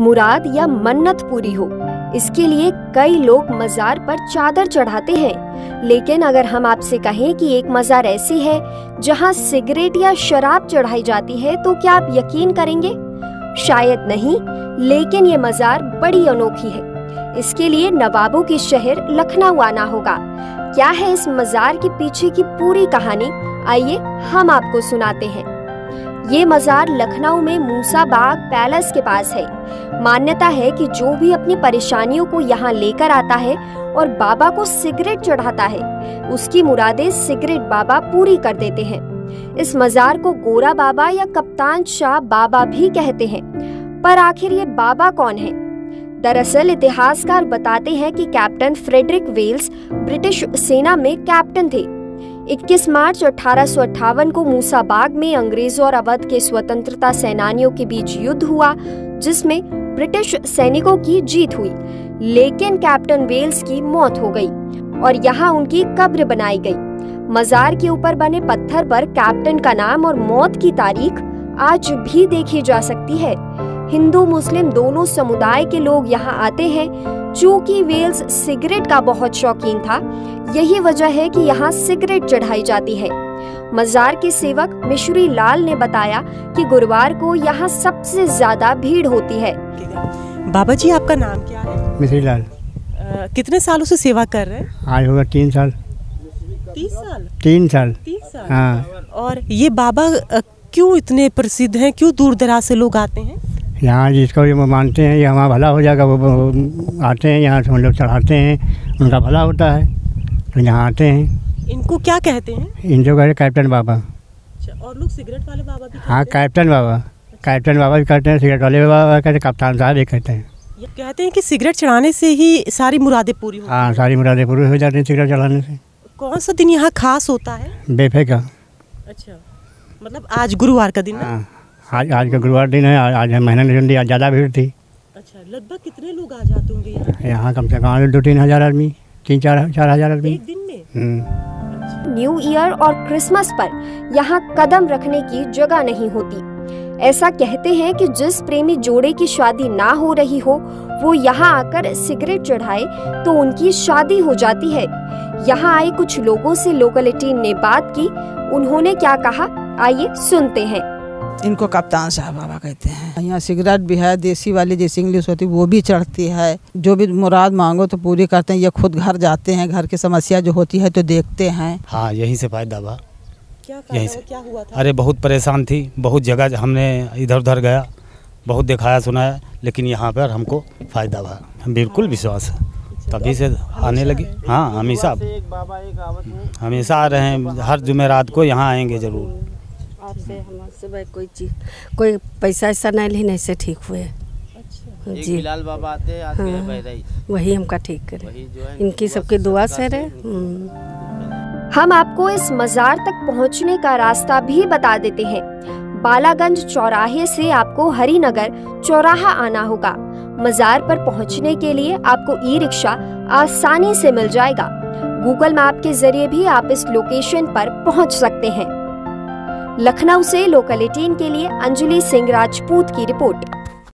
मुराद या मन्नत पूरी हो। इसके लिए कई लोग मजार पर चादर चढ़ाते हैं। लेकिन अगर हम आपसे कहें कि एक मजार ऐसी है, जहाँ सिगरेट या शराब चढ़ाई जाती है तो क्या आप यकीन करेंगे? शायद नहीं, लेकिन ये मजार बड़ी अनोखी है। इसके लिए नवाबों के शहर लखनऊ आना होगा। क्या है इस मजार के पीछे की पूरी कहानी? आइए हम आपको सुनाते हैं। ये मजार लखनऊ में मूसा बाग पैलेस के पास है। मान्यता है कि जो भी अपनी परेशानियों को यहाँ लेकर आता है और बाबा को सिगरेट चढ़ाता है, उसकी मुरादें सिगरेट बाबा पूरी कर देते हैं। इस मजार को गोरा बाबा या कप्तान शाह बाबा भी कहते हैं, पर आखिर ये बाबा कौन है? दरअसल इतिहासकार बताते हैं कि कैप्टन फ्रेडरिक वेल्स ब्रिटिश सेना में कैप्टन थे। 21 मार्च अठारह सौ अठावन को मूसा बाग में अंग्रेज़ों और अवध के स्वतंत्रता सेनानियों के बीच युद्ध हुआ, जिसमें ब्रिटिश सैनिकों की जीत हुई, लेकिन कैप्टन वेल्स की मौत हो गई और यहाँ उनकी कब्र बनाई गई। मजार के ऊपर बने पत्थर पर कैप्टन का नाम और मौत की तारीख आज भी देखी जा सकती है। हिंदू मुस्लिम दोनों समुदाय के लोग यहाँ आते हैं। चूँकि वेल्स सिगरेट का बहुत शौकीन था यही वजह है कि यहाँ सिगरेट चढ़ाई जाती है। मजार के सेवक मिश्री लाल ने बताया कि गुरुवार को यहाँ सबसे ज़्यादा भीड़ होती है। बाबा जी आपका नाम क्या है? मिश्री लाल। अ, कितने सालों से सेवा कर रहे हैं? आज होगा तीन साल। तीस साल? तीन साल। तीस साल? हाँ। और ये बाबा क्यों इतने प्रसिद्ध हैं? क्यों दूर दराज से लोग आते हैं? यहाँ जिसको ये मानते हैं ये हमारा भला हो जाएगा वो आते हैं यहाँ से हम लोग चढ़ाते हैं उनका भला होता है तो यहाँ आते हैं। इनको क्या कहते हैं? इनको कहते कैप्टन बाबा। अच्छा, और लोग सिगरेट वाले बाबा भी हाँ? कैप्टन बाबा। कैप्टन बाबा भी कहते हैं सिगरेट वाले बाबा कहते हैं कप्तान साहब भी कहते हैं। कहते हैं कि सिगरेट चढ़ाने से ही सारी मुरादें पूरी हाँ सारी मुरादें पूरी हो जाती हैं सिगरेट चढ़ाने से। कौन सा दिन यहाँ खास होता है? बेफे का अच्छा मतलब आज गुरुवार का दिन हाँ आज आज का गुरुवार दिन है आज है महीना निकल आज ज़्यादा भीड़ थी। अच्छा लगभग कितने लोग आ जाते होंगे यहाँ? यहाँ कम से कम दो तीन हज़ार आदमी तीन चार चार हज़ार आदमी। एक दिन में? हम्म। न्यू ईयर और क्रिसमस पर यहाँ कदम रखने की जगह नहीं होती। ऐसा कहते हैं कि जिस प्रेमी जोड़े की शादी ना हो रही हो वो यहाँ आकर सिगरेट चढ़ाए तो उनकी शादी हो जाती है। यहाँ आए कुछ लोगों से लोकल एटीन ने बात की उन्होंने क्या कहा? आइए सुनते हैं। इनको कप्तान साहब बाबा कहते हैं। यहाँ सिगरेट भी है देसी वाली जैसी इंग्लिश होती है वो भी चढ़ती है। जो भी मुराद मांगो तो पूरी करते हैं ये खुद घर जाते हैं घर की समस्या जो होती है तो देखते हैं। हाँ यहीं से फ़ायदा हुआ। क्या यहीं से। क्या हुआ था? अरे बहुत परेशान थी बहुत जगह हमने इधर उधर गया बहुत दिखाया सुनाया लेकिन यहाँ पर हमको फ़ायदा हुआ। बिल्कुल विश्वास है। तभी से आने लगी। हाँ हमेशा। हमेशा आ रहे हैं हर जुमेरात को यहाँ आएँगे ज़रूर। आपसे हम सुबह कोई चीज़ कोई पैसा ऐसा नहीं लेने से ठीक हुए। अच्छा। जी। बिलाल बाबा आते आज हाँ। वही हमका ठीक करे। है इनकी सबकी दुआ से रहे। हम्म। हम आपको इस मजार तक पहुँचने का रास्ता भी बता देते हैं। बालागंज चौराहे से आपको हरिनगर चौराहा आना होगा। मजार पर पहुँचने के लिए आपको ई रिक्शा आसानी से मिल जाएगा। गूगल मैप के ज़रिए भी आप इस लोकेशन पर पहुँच सकते हैं। लखनऊ से लोकल एटीन के लिए अंजलि सिंह राजपूत की रिपोर्ट।